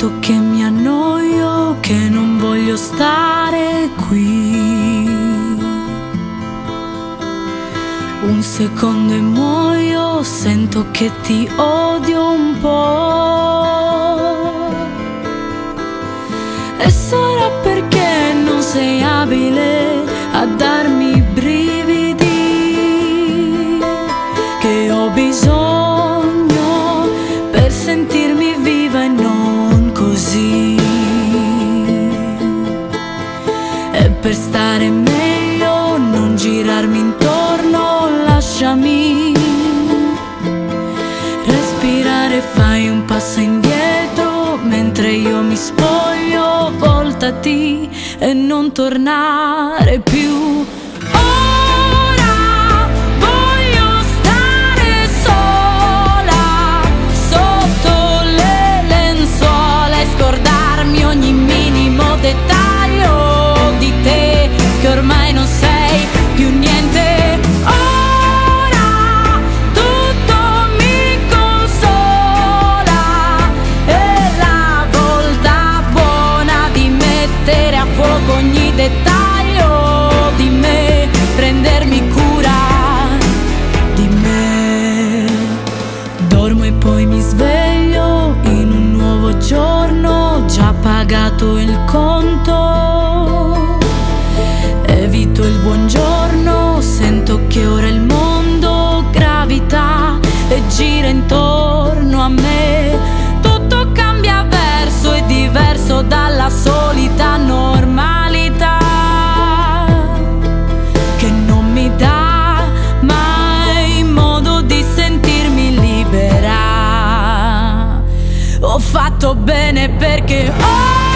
Sento che mi annoio, che non voglio stare qui. Un secondo e muoio, sento che ti odio un po'. E sarà perché non sei abile a darmi per stare meglio non girarmi intorno, lasciami respirare, fai un passo indietro mentre io mi spoglio, voltati e non tornare più. Gira intorno a me. Tutto cambia verso, è diverso dalla solita normalità che non mi dà mai modo di sentirmi libera. Ho fatto bene perché ho